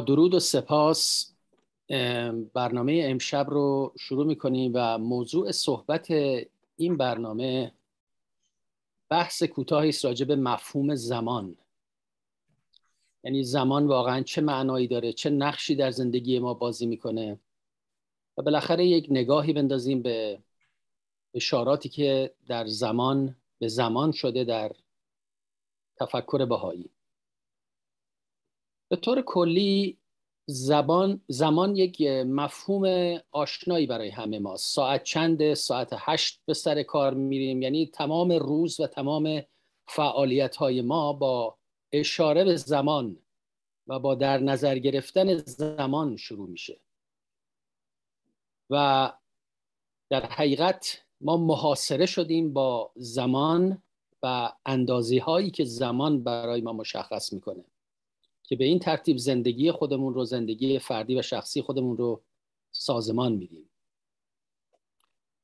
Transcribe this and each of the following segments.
درود و سپاس برنامه امشب رو شروع می‌کنیم و موضوع صحبت این برنامه بحث کوتاهی است راجع به مفهوم زمان. یعنی زمان واقعا چه معنایی داره چه نقشی در زندگی ما بازی می‌کنه و بالاخره یک نگاهی بندازیم به اشاراتی که در زمان به زمان شده در تفکر بهایی. به طور کلی زبان زمان یک مفهوم آشنایی برای همه ما. ساعت چند؟ ساعت هشت به سر کار میریم. یعنی تمام روز و تمام فعالیت های ما با اشاره به زمان و با در نظر گرفتن زمان شروع میشه. و در حقیقت ما محاصره شدیم با زمان و اندازی هایی که زمان برای ما مشخص می‌کنه. که به این ترتیب زندگی خودمون رو زندگی فردی و شخصی خودمون رو سازمان میدیم.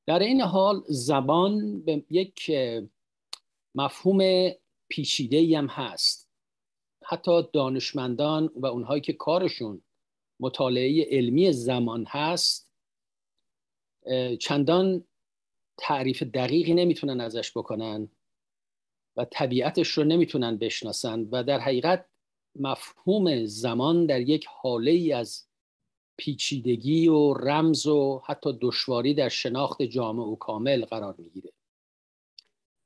در این حال زبان به یک مفهوم پیچیده هم هست. حتی دانشمندان و اونهایی که کارشون مطالعه علمی زمان هست چندان تعریف دقیقی نمی‌تونن ازش بکنن و طبیعتش رو نمی‌تونن بشناسن و در حقیقت مفهوم زمان در یک حاله ای از پیچیدگی و رمز و حتی دشواری در شناخت جامع و کامل قرار می‌گیره.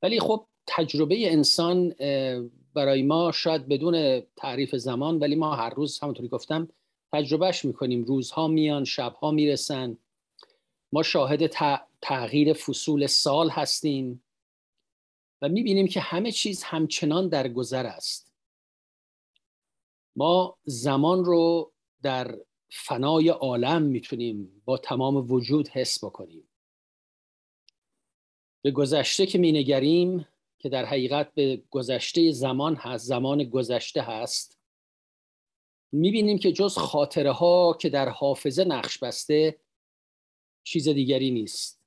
ولی خب تجربه انسان برای ما شاید بدون تعریف زمان ولی ما هر روز همونطوری گفتم تجربهش می‌کنیم. روزها میان شبها می‌رسن. ما شاهد تغییر فصول سال هستیم و می‌بینیم که همه چیز همچنان در گذر است. ما زمان رو در فنای عالم می‌تونیم با تمام وجود حس بکنیم. به گذشته که مینگریم که در حقیقت به گذشته زمان هست زمان گذشته هست می‌بینیم که جز خاطره ها که در حافظه نقش بسته چیز دیگری نیست.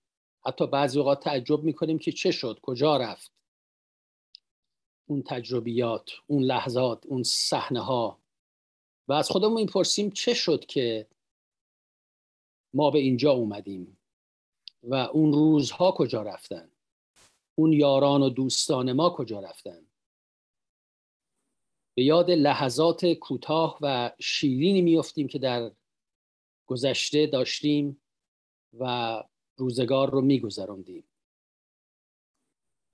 حتی بعضی اوقات تعجب می‌کنیم که چه شد کجا رفت. اون تجربیات اون لحظات اون صحنه ها و از خودمون می‌پرسیم چه شد که ما به اینجا اومدیم و اون روزها کجا رفتن؟ اون یاران و دوستان ما کجا رفتن؟ به یاد لحظات کوتاه و شیرینی میفتیم که در گذشته داشتیم و روزگار رو میگذراندیم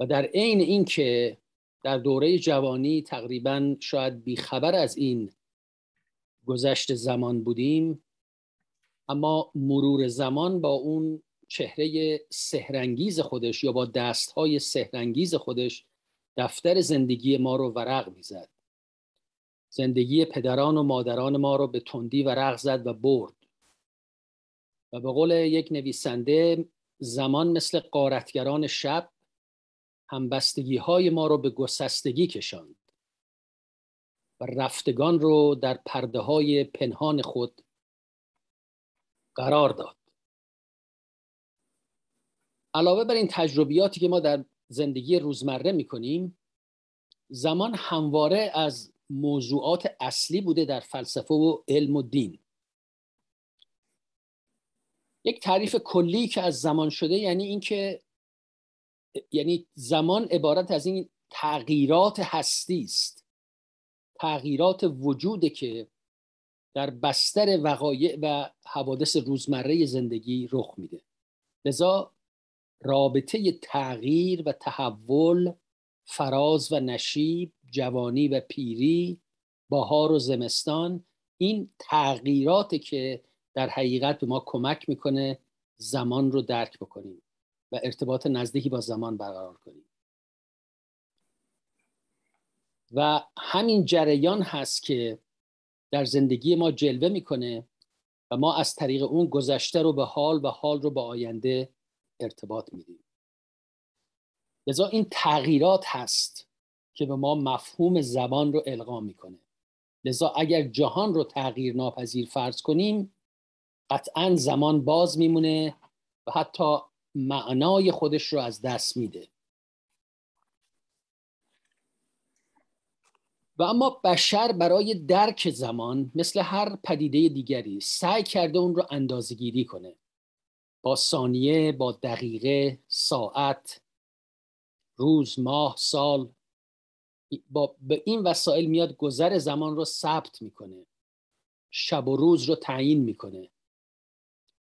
و در عین اینکه در دوره جوانی تقریبا شاید بیخبر از این گذشت زمان بودیم اما مرور زمان با اون چهره سهرنگیز خودش یا با دستهای سهرنگیز خودش دفتر زندگی ما رو ورق می‌زد. زندگی پدران و مادران ما رو به تندی ورق زد و برد. و به قول یک نویسنده زمان مثل قارتگران شب همبستگی های ما رو به گسستگی کشاند و رفتگان رو در پرده های پنهان خود قرار داد. علاوه بر این تجربیاتی که ما در زندگی روزمره می‌کنیم زمان همواره از موضوعات اصلی بوده در فلسفه و علم و دین. یک تعریف کلی که از زمان شده یعنی اینکه یعنی زمان عبارت از این تغییرات هستی است. تغییرات وجوده که در بستر وقایع و حوادث روزمره زندگی رخ میده. لذا رابطه تغییر و تحول فراز و نشیب جوانی و پیری بهار و زمستان این تغییراتی که در حقیقت به ما کمک می‌کنه زمان رو درک بکنیم. و ارتباط نزدیکی با زمان برقرار کنیم. و همین جریان هست که در زندگی ما جلوه می‌کنه و ما از طریق اون گذشته رو به حال و حال رو به آینده ارتباط میدیم. لذا این تغییرات هست که به ما مفهوم زبان رو القا می‌کنه. لذا اگر جهان رو تغییر ناپذیر فرض کنیم قطعا زمان باز میمونه و حتی معنای خودش رو از دست میده. و اما بشر برای درک زمان مثل هر پدیده دیگری سعی کرده اون رو اندازگیری کنه. با ثانیه با دقیقه ساعت روز ماه سال. با به این وسایل میاد گذر زمان رو ثبت می‌کنه. شب و روز رو تعیین می‌کنه.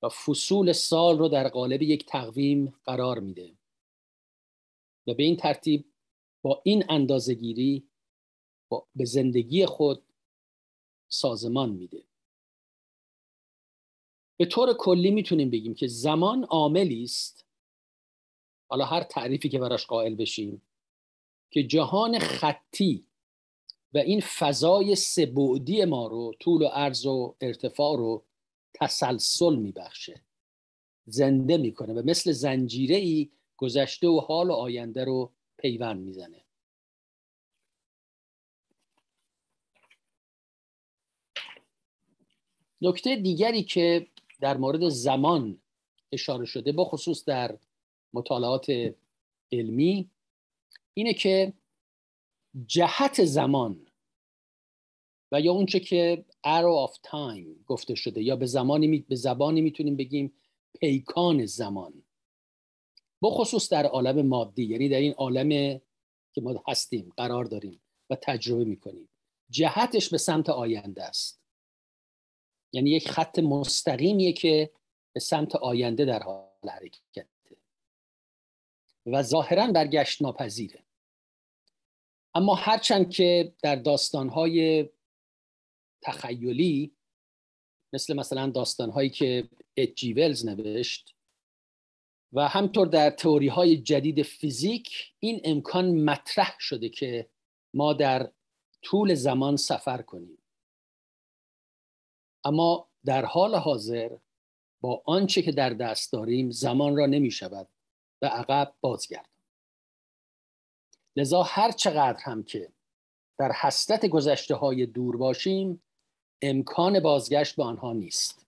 و فصول سال رو در قالب یک تقویم قرار میده. و به این ترتیب با این اندازهگیری به زندگی خود سازمان میده. به طور کلی می‌تونیم بگیم که زمان عاملی است. حالا هر تعریفی که براش قائل بشیم که جهان خطی و این فضای سبعدی ما رو طول و عرض و ارتفاع رو تسلسل میبخشه. زنده می‌کنه و مثل زنجیره ای گذشته و حال و آینده رو پیوند می‌زنه. نکته دیگری که در مورد زمان اشاره شده بخصوص در مطالعات علمی اینه که جهت زمان و یا اونچه که arrow of time گفته شده یا به زمانی به زبانی می‌تونیم بگیم پیکان زمان. بخصوص در عالم مادی یعنی در این عالم که ما هستیم قرار داریم و تجربه می‌کنیم. جهتش به سمت آینده است. یعنی یک خط مستقیمیه که به سمت آینده در حال حرکته. و ظاهرا برگشت ناپذیره. اما هرچند که در داستانهای تخیلی مثل مثلا داستانهایی که اچ ولز نوشت و همطور در تئوری های جدید فیزیک این امکان مطرح شده که ما در طول زمان سفر کنیم. اما در حال حاضر با آنچه که در دست داریم زمان را نمی شود به عقب بازگرد لذا هر چقدر هم که در حسرت گذشته های دور باشیم امکان بازگشت به آنها نیست.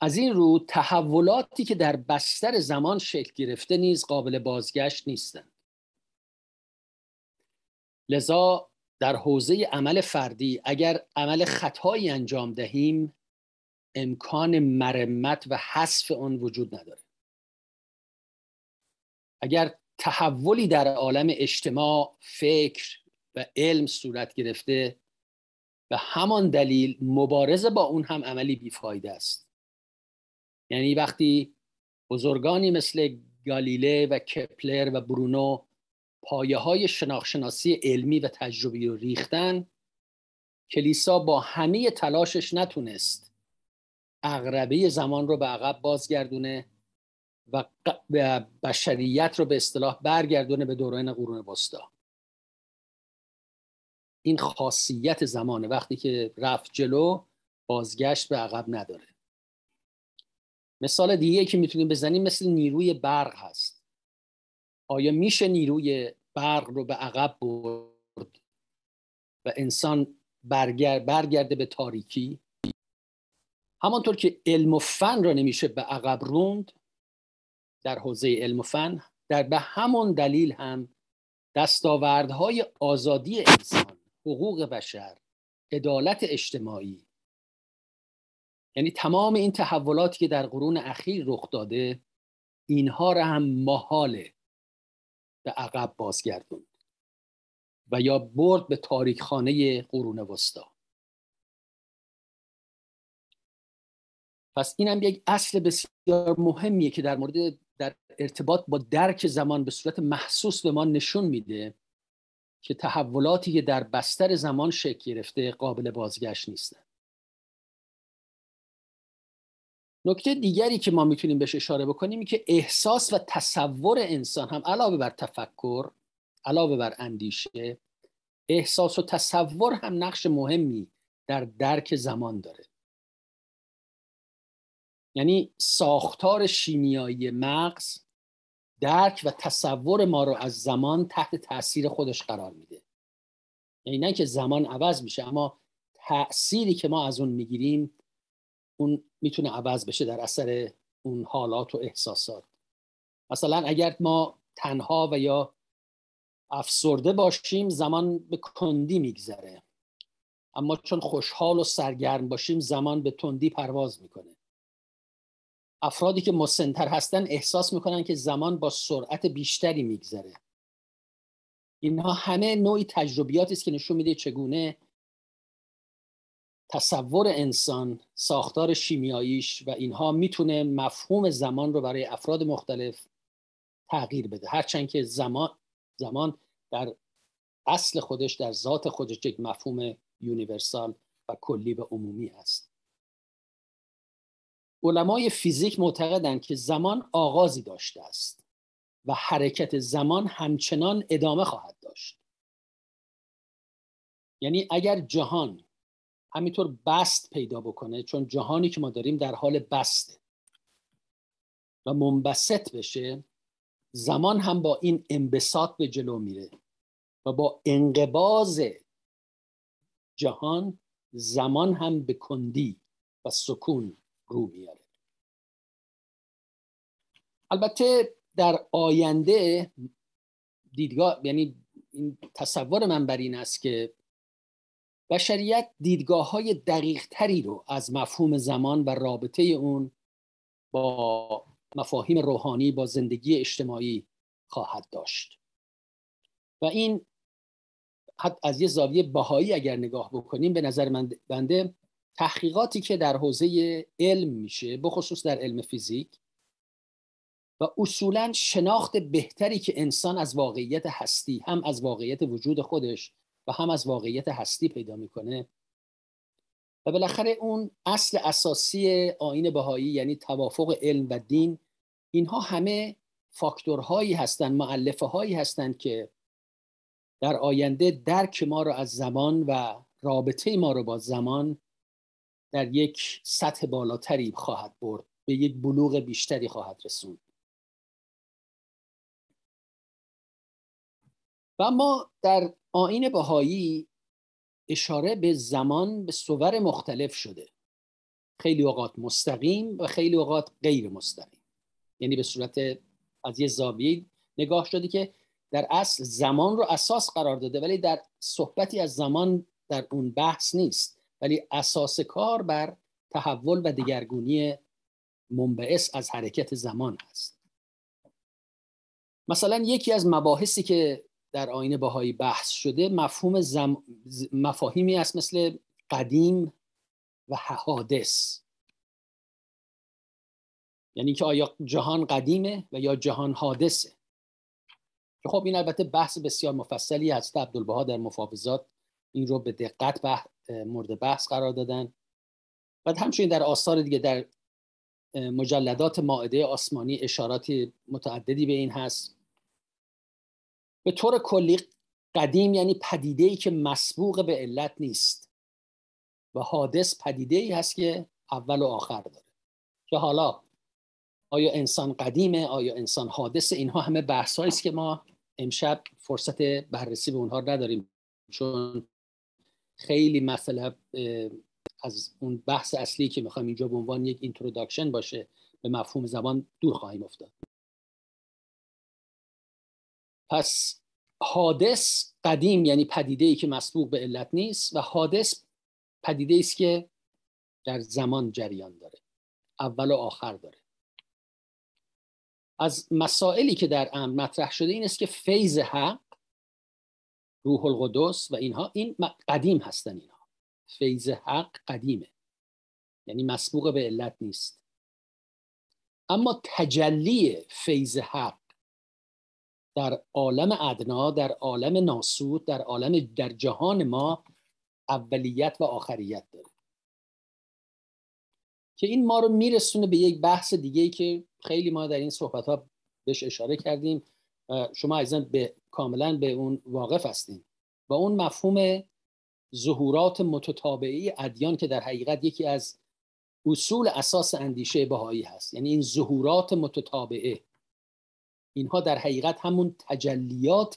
از این رو تحولاتی که در بستر زمان شکل گرفته نیز قابل بازگشت نیستند. لذا در حوزه عمل فردی اگر عمل خطایی انجام دهیم امکان مرمت و حذف آن وجود نداره. اگر تحولی در عالم اجتماع فکر و علم صورت گرفته به همان دلیل مبارزه با اون هم عملی بیفایده است. یعنی وقتی بزرگانی مثل گالیله و کپلر و برونو پایه های شناخشناسی علمی و تجربی رو ریختن کلیسا با همه تلاشش نتونست اغربه زمان رو به عقب بازگردونه و بشریت رو به اصطلاح برگردونه به دوران قرون وسطا. این خاصیت زمانه. وقتی که رفت جلو بازگشت به عقب نداره. مثال دیگه که می‌تونیم بزنیم مثل نیروی برق هست. آیا میشه نیروی برق رو به عقب برد و انسان برگر برگرده به تاریکی؟ همانطور که علم و فن را نمیشه به عقب روند در حوزه علم و فن در به همون دلیل هم دستاوردهای آزادی انسان حقوق بشر عدالت اجتماعی. یعنی تمام این تحولاتی که در قرون اخیر رخ داده اینها را هم محاله به عقب بازگردوند و یا برد به تاریکخانه قرون وسطا. پس این هم یک اصل بسیار مهمیه که در مورد در ارتباط با درک زمان به صورت محسوس به ما نشون میده که تحولاتی که در بستر زمان شکل گرفته قابل بازگشت نیستن نکته دیگری که ما می‌تونیم بهش اشاره بکنیم که احساس و تصور انسان هم علاوه بر تفکر علاوه بر اندیشه احساس و تصور هم نقش مهمی در درک زمان داره. یعنی ساختار شیمیایی مغز درک و تصور ما رو از زمان تحت تاثیر خودش قرار میده. یعنی نه که زمان عوض میشه اما تأثیری که ما از اون می‌گیریم اون می‌تونه عوض بشه در اثر اون حالات و احساسات. مثلا اگر ما تنها و یا افسرده باشیم زمان به کندی میگذره. اما چون خوشحال و سرگرم باشیم زمان به تندی پرواز می‌کنه. افرادی که مسنتر هستن احساس می‌کنن که زمان با سرعت بیشتری میگذره. اینها همه نوعی تجربیاتی است که نشون میده چگونه تصور انسان ساختار شیمیاییش و اینها می‌تونه مفهوم زمان رو برای افراد مختلف تغییر بده. هرچند که زمان زمان در اصل خودش در ذات خودش یک مفهوم یونیورسال و کلی و عمومی است. علمای فیزیک معتقدند که زمان آغازی داشته است و حرکت زمان همچنان ادامه خواهد داشت. یعنی اگر جهان همینطور بست پیدا بکنه چون جهانی که ما داریم در حال بسته و منبسط بشه زمان هم با این انبساط به جلو میره و با انقباز جهان زمان هم به کندی و سکون رو میاره. البته در آینده دیدگاه یعنی این تصور من بر این است که بشریت دیدگاه های دقیق تری رو از مفهوم زمان و رابطه اون با مفاهیم روحانی با زندگی اجتماعی خواهد داشت. و این از یه زاویه باهایی اگر نگاه بکنیم به نظر من بنده تحقیقاتی که در حوزه علم میشه بخصوص در علم فیزیک و اصولا شناخت بهتری که انسان از واقعیت هستی هم از واقعیت وجود خودش و هم از واقعیت هستی پیدا می‌کنه. و بالاخره اون اصل اساسی آین بهایی یعنی توافق علم و دین اینها همه فاکتورهایی هستند معلفه هایی هستند که در آینده درک ما رو از زمان و رابطه ما رو با زمان در یک سطح بالاتری خواهد برد به یک بلوغ بیشتری خواهد رسوند. و ما در آین بهایی اشاره به زمان به صور مختلف شده. خیلی اوقات مستقیم و خیلی اوقات غیر مستقیم. یعنی به صورت از یه زاویه نگاه شده که در اصل زمان رو اساس قرار داده ولی در صحبتی از زمان در اون بحث نیست. ولی اساس کار بر تحول و دگرگونی منبعث از حرکت زمان است. مثلا یکی از مباحثی که در آینه باهایی بحث شده مفهوم زم... مفاهیمی است مثل قدیم و حادث یعنی که آیا جهان قدیمه و یا جهان حادثه. خب این البته بحث بسیار مفصلی است. عبدالبها در مفاوضات این رو به دقت مورد بحث قرار دادن. و همچنین در آثار دیگه در مجلدات ماعده آسمانی اشارات متعددی به این هست. به طور کلی قدیم یعنی پدیده ای که مسبوق به علت نیست و حادث پدیده ای هست که اول و آخر داره. که حالا آیا انسان قدیمه؟ آیا انسان حادثه؟ اینها همه بحث است که ما امشب فرصت بررسی به اونها نداریم. چون خیلی مسئله از اون بحث اصلی که می‌خوایم اینجا به عنوان یک introduction باشه به مفهوم زبان دور خواهیم افتاد. پس حادث قدیم یعنی پدیده ای که مسبوق به علت نیست و حادث پدیده است که در زمان جریان داره اول و آخر داره. از مسائلی که در امر مطرح شده این است که فیض حق روح القدس و اینها این قدیم هستن اینها. فیض حق قدیمه. یعنی مسبوق به علت نیست. اما تجلی فیض حق در عالم ادنا در عالم ناسود در عالم در جهان ما اولیت و آخریت داره. که این ما رو میرسونه به یک بحث دیگه که خیلی ما در این صحبت ها بهش اشاره کردیم. شما ایزن به کاملا به اون واقف هستیم و اون مفهوم ظهورات متتابعی ادیان که در حقیقت یکی از اصول اساس اندیشه بهایی هست. یعنی این ظهورات متتابعه. اینها در حقیقت همون تجلیات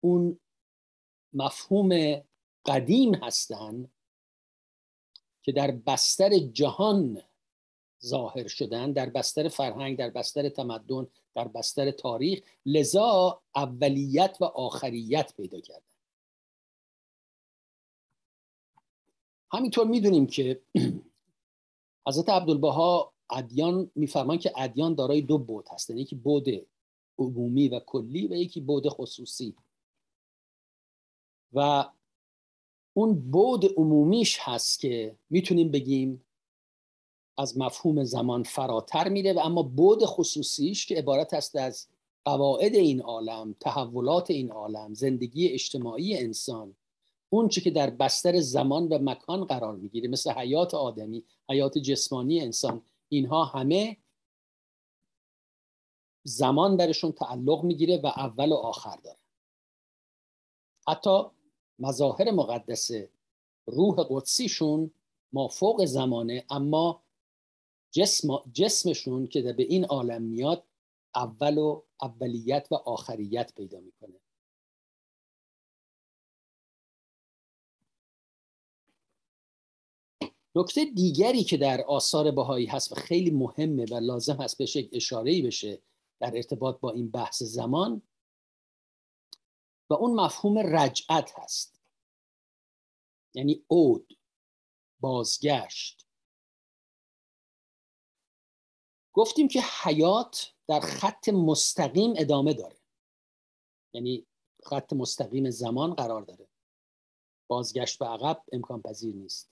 اون مفهوم قدیم هستند که در بستر جهان ظاهر شدن در بستر فرهنگ در بستر تمدن در بستر تاریخ لذا اولیت و آخریت پیدا کردن. همینطور می‌دونیم که حضرت عبدالبها ادیان میفرمان که ادیان دارای دو بود هستن یکی بود عمومی و کلی و یکی بود خصوصی. و اون بود عمومیش هست که می‌تونیم بگیم از مفهوم زمان فراتر میره و اما بود خصوصیش که عبارت است از قواعد این عالم تحولات این عالم زندگی اجتماعی انسان اون چی که در بستر زمان و مکان قرار می‌گیره مثل حیات آدمی حیات جسمانی انسان اینها همه زمان برشون تعلق می‌گیره و اول و آخر داره. حتی مظاهر مقدس روح قدسیشون ما فوق زمانه اما جسم جسمشون که به این عالم میاد اول و اولیت و آخریت پیدا می‌کنه. نکته دیگری که در آثار بهایی هست و خیلی مهمه و لازم هست بهش یک اشاره بشه در ارتباط با این بحث زمان و اون مفهوم رجعت هست. یعنی عود بازگشت. گفتیم که حیات در خط مستقیم ادامه داره. یعنی خط مستقیم زمان قرار داره. بازگشت به عقب امکان پذیر نیست.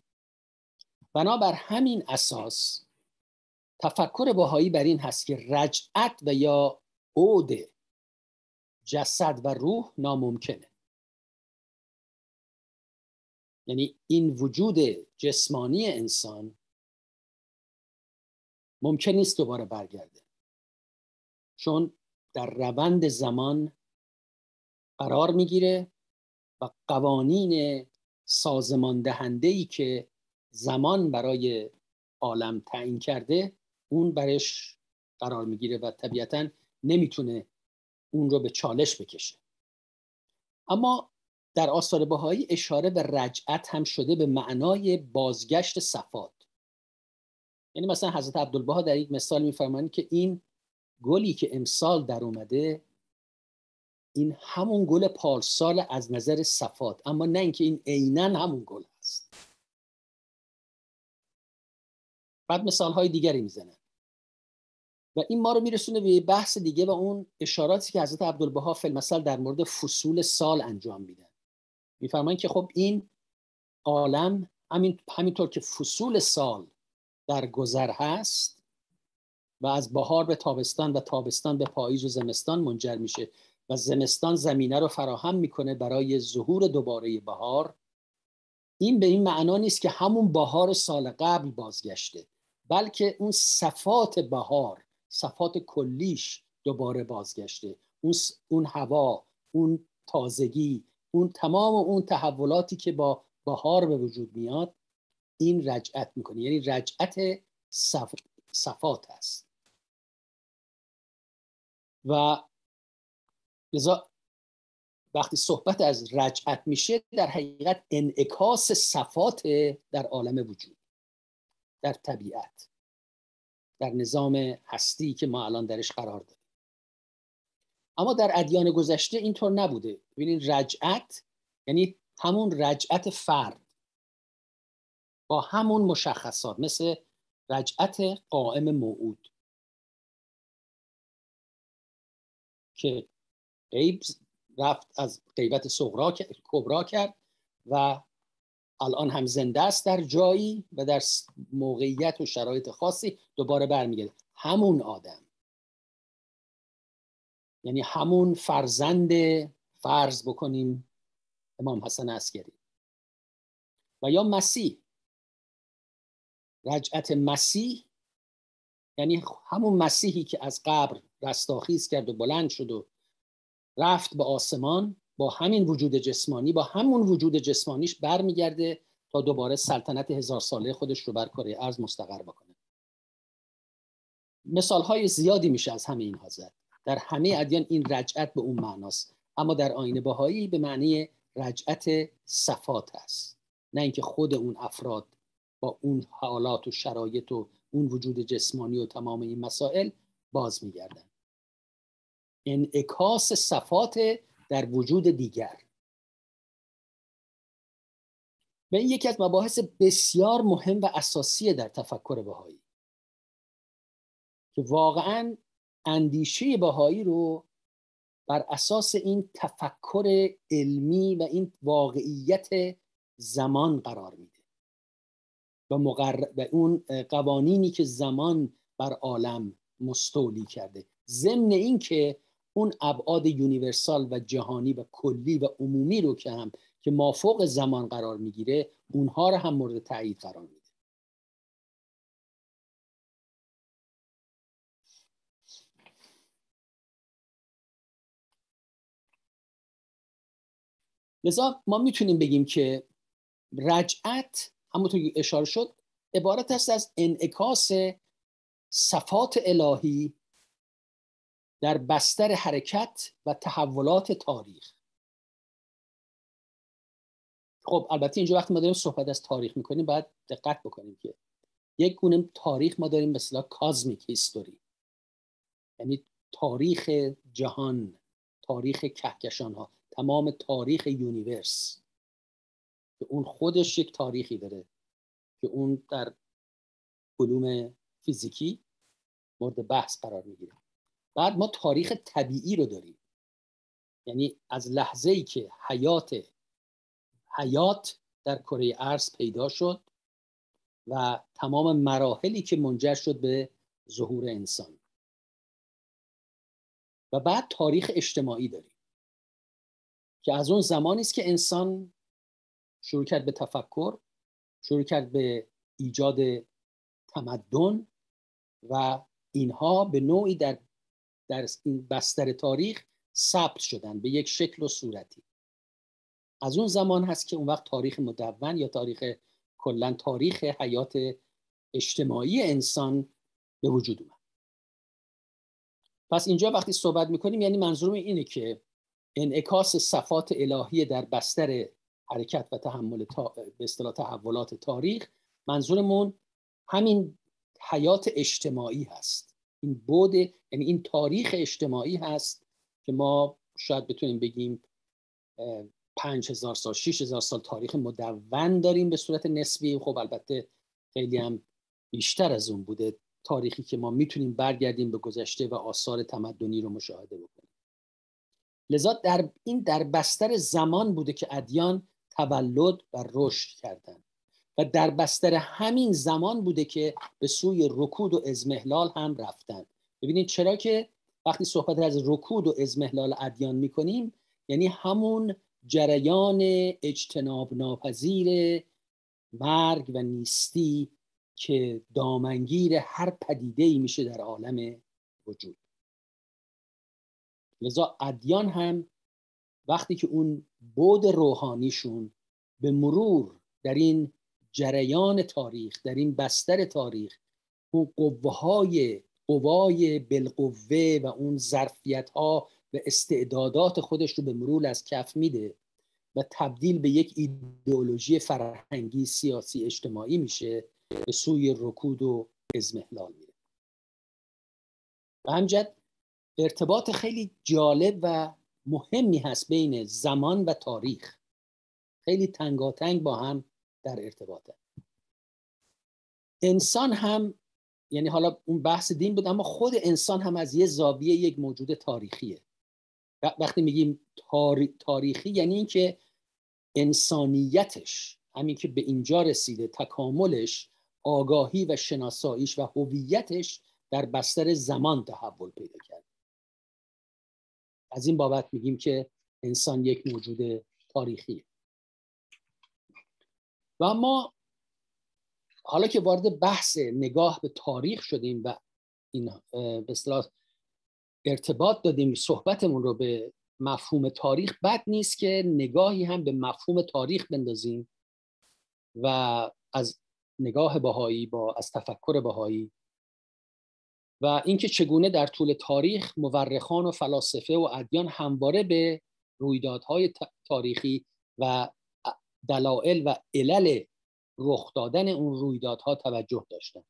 بنابر همین اساس تفکر باهایی بر این هست که رجعت و یا عود جسد و روح ناممکنه. یعنی این وجود جسمانی انسان ممکن نیست دوباره برگرده. چون در روند زمان قرار می‌گیره و قوانین سازمان دهنده ای که زمان برای عالم تعیین کرده اون برش قرار می‌گیره و طبیعتا نمی‌تونه اون رو به چالش بکشه. اما در آثار بهایی اشاره به رجعت هم شده به معنای بازگشت صفات. یعنی مثلا حضرت عبدالبها در یک مثال میفرمایند که این گلی که امسال در اومده این همون گل پارسال از نظر صفات اما نه اینکه این عینا همون گل هست بعد مثال های دیگری می‌زنه. و این ما رو میرسونه به بحث دیگه و اون اشاراتی که حضرت عبدالبها فی مثال در مورد فصول سال انجام میدن. میفرمایند که خب این عالم همین همینطور که فصول سال در گذر هست و از بهار به تابستان و تابستان به پاییز و زمستان منجر میشه و زمستان زمینه رو فراهم می‌کنه برای ظهور دوباره بهار. این به این معنا نیست که همون بهار سال قبل بازگشته بلکه اون صفات بهار صفات کلیش دوباره بازگشته. اون, اون هوا اون تازگی اون تمام اون تحولاتی که با بهار به وجود میاد این رجعت می‌کنه یعنی رجعت صف... صفات است و لذا وقتی صحبت از رجعت میشه در حقیقت انعکاس صفات در عالم وجود در طبیعت در نظام هستی که ما الان درش قرار داریم. اما در ادیان گذشته اینطور نبوده. ببینید رجعت یعنی همون رجعت فرد. با همون مشخصات مثل رجعت قائم موعود. که غیب رفت از غیبت صغرا کبرا کرد و الان هم زنده است در جایی و در موقعیت و شرایط خاصی دوباره برمیگرده. همون آدم. یعنی همون فرزند فرض بکنیم امام حسن عسکری. و یا مسیح. رجعت مسیح یعنی همون مسیحی که از قبر رستاخیز کرد و بلند شد و رفت به آسمان با همین وجود جسمانی با همون وجود جسمانیش برمیگرده تا دوباره سلطنت هزار ساله خودش رو بر کره ارز مستقر بکنه. مثال های زیادی میشه از همه اینها زد در همه ادیان این رجعت به اون معناست. اما در آین بهایی به معنی رجعت صفات است نه اینکه خود اون افراد با اون حالات و شرایط و اون وجود جسمانی و تمام این مسائل باز میگردن. انعکاس صفات در وجود دیگر. و این یکی از مباحث بسیار مهم و اساسی در تفکر بهایی. که واقعا اندیشه بهایی رو بر اساس این تفکر علمی و این واقعیت زمان قرار میده. و, مقر... و اون قوانینی که زمان بر عالم مستولی کرده. ضمن این که اون ابعاد یونیورسال و جهانی و کلی و عمومی رو که هم که مافوق زمان قرار می‌گیره اونها رو هم مورد تایید قرار میده. لذا ما می‌تونیم بگیم که رجعت همونطور که اشاره شد عبارت است از انعکاس صفات الهی در بستر حرکت و تحولات تاریخ. خب البته اینجا وقتی ما داریم صحبت از تاریخ می‌کنیم باید دقت بکنیم که یک گونه تاریخ ما داریم مثلا کازمیک هیستوری یعنی تاریخ جهان تاریخ کهکشان ها تمام تاریخ یونیورس که اون خودش یک تاریخی داره که اون در علوم فیزیکی مورد بحث قرار می‌گیره. بعد ما تاریخ طبیعی رو داریم. یعنی از لحظه ای که حیات حیات در کره ارز پیدا شد و تمام مراحلی که منجر شد به ظهور انسان. و بعد تاریخ اجتماعی داریم. که از اون زمانی است که انسان شروع کرد به تفکر شروع کرد به ایجاد تمدن و اینها به نوعی در در این بستر تاریخ ثبت شدن به یک شکل و صورتی. از اون زمان هست که اون وقت تاریخ مدون یا تاریخ کلا تاریخ حیات اجتماعی انسان به وجود اومد. پس اینجا وقتی صحبت می‌کنیم یعنی منظورم اینه که انعکاس صفات الهی در بستر حرکت و تحمل تا... به اصطلاح تحولات تاریخ منظورمون همین حیات اجتماعی هست. این بود یعنی این تاریخ اجتماعی هست که ما شاید بتونیم بگیم پنج هزار سال شیش هزار سال تاریخ مدون داریم به صورت نسبی. خب البته خیلی هم بیشتر از اون بوده تاریخی که ما می‌تونیم برگردیم به گذشته و آثار تمدنی رو مشاهده بکنیم. لذا در این در بستر زمان بوده که ادیان تولد و رشد کردند و در بستر همین زمان بوده که به سوی رکود و ازمهلال هم رفتند ببینید چرا که وقتی صحبت از رکود و ازمهلال ادیان می‌کنیم یعنی همون جریان اجتناب ناپذیر مرگ و نیستی که دامنگیر هر پدیده ای میشه در عالم وجود. لذا ادیان هم وقتی که اون بود روحانیشون به مرور در این جریان تاریخ در این بستر تاریخ اون قوه های قوای بالقوه و اون ظرفیت ها و استعدادات خودش رو به مرور از کف میده و تبدیل به یک ایدئولوژی فرهنگی سیاسی اجتماعی میشه به سوی رکود و ازمهلال میره. و همجد ارتباط خیلی جالب و مهمی هست بین زمان و تاریخ. خیلی تنگاتنگ با هم در ارتباطه. انسان هم یعنی حالا اون بحث دین بود اما خود انسان هم از یه زاویه یک موجود تاریخیه. وقتی میگیم تاریخی یعنی اینکه انسانیتش همین که به اینجا رسیده تکاملش آگاهی و شناساییش و هویتش در بستر زمان تحول پیدا کرد. از این بابت میگیم که انسان یک موجود تاریخیه و ما حالا که وارد بحث نگاه به تاریخ شدیم و این به اصطلاح ارتباط دادیم صحبتمون رو به مفهوم تاریخ بد نیست که نگاهی هم به مفهوم تاریخ بندازیم و از نگاه بهایی با از تفکر بهایی و اینکه چگونه در طول تاریخ مورخان و فلاسفه و ادیان همواره به رویدادهای تاریخی و دلایل و علل رخ دادن اون رویدادها توجه داشتن.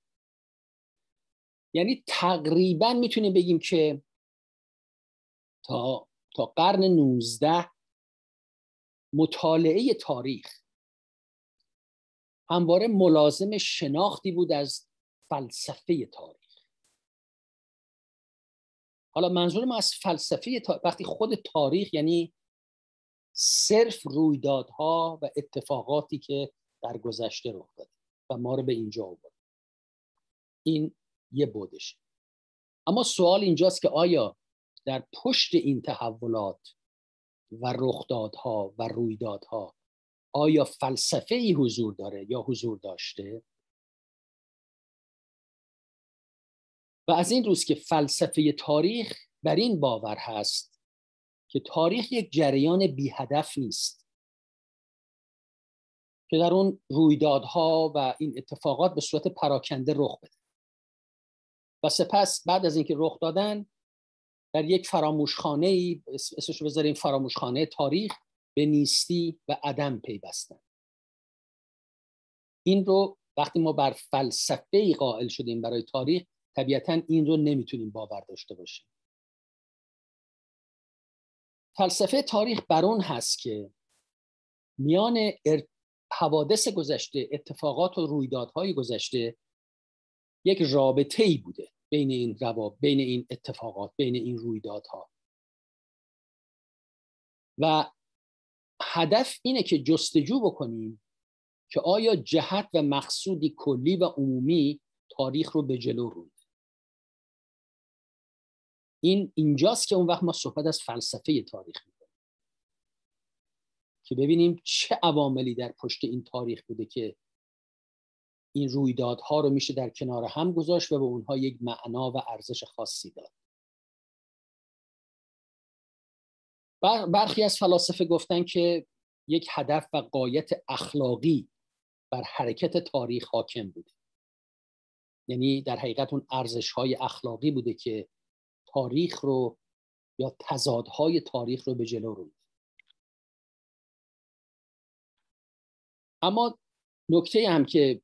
یعنی تقریبا می‌تونیم بگیم که تا تا قرن 19 مطالعه تاریخ همواره ملازم شناختی بود از فلسفه تاریخ. حالا منظور ما از فلسفه. وقتی خود تاریخ یعنی صرف رویدادها و اتفاقاتی که در گذشته رخ داده و ما رو به اینجا آورد این یه بودش اما سوال اینجاست که آیا در پشت این تحولات و رخدادها و رویدادها آیا فلسفه ای حضور داره یا حضور داشته و از این روز که فلسفه تاریخ بر این باور هست که تاریخ یک جریان بی هدف نیست. که در اون رویدادها و این اتفاقات به صورت پراکنده رخ بده. و سپس بعد از اینکه رخ دادن در یک فراموشخانه ای اسمش بذاریم فراموشخانه تاریخ به نیستی و عدم پیوستن. این رو وقتی ما بر فلسفه قائل شدیم برای تاریخ طبیعتا این رو نمی‌تونیم باور داشته باشیم. فلسفه تاریخ بر اون هست که میان حوادث گذشته اتفاقات و رویدادهای گذشته یک رابطه ای بوده بین این رواب بین این اتفاقات بین این رویدادها. و هدف اینه که جستجو بکنیم که آیا جهت و مقصودی کلی و عمومی تاریخ رو به جلو روند. این اینجاست که اون وقت ما صحبت از فلسفه تاریخ می‌کنیم. که ببینیم چه عواملی در پشت این تاریخ بوده که این رویدادها رو میشه در کنار هم گذاشت و به اونها یک معنا و ارزش خاصی داد. برخی از فلاسفه گفتن که یک هدف و قایت اخلاقی بر حرکت تاریخ حاکم بوده. یعنی در حقیقت اون ارزش های اخلاقی بوده که تاریخ رو یا تضادهای تاریخ رو به جلو رو اما نکته هم که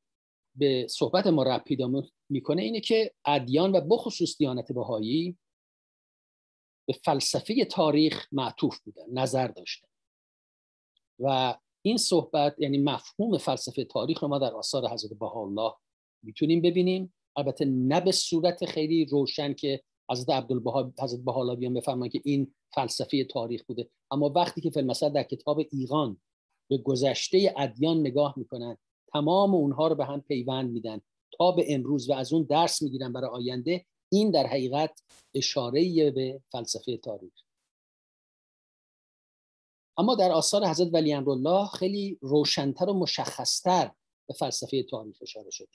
به صحبت ما رب پیدا می‌کنه اینه که ادیان و بخصوص دیانت بهایی به فلسفه تاریخ معطوف بودن نظر داشتن. و این صحبت یعنی مفهوم فلسفه تاریخ رو ما در آثار حضرت بهاءالله می‌تونیم ببینیم. البته نه به صورت خیلی روشن که حضرت عبدالبها حضرت بیان بفرمان که این فلسفه تاریخ بوده. اما وقتی که فیلم در کتاب ایران به گذشته ادیان نگاه می‌کنن تمام اونها رو به هم پیوند میدن. تا به امروز و از اون درس می‌گیرن برای آینده این در حقیقت اشاره به فلسفه تاریخ. اما در آثار حضرت ولی الله خیلی روشنتر و مشخصتر به فلسفه تاریخ اشاره شده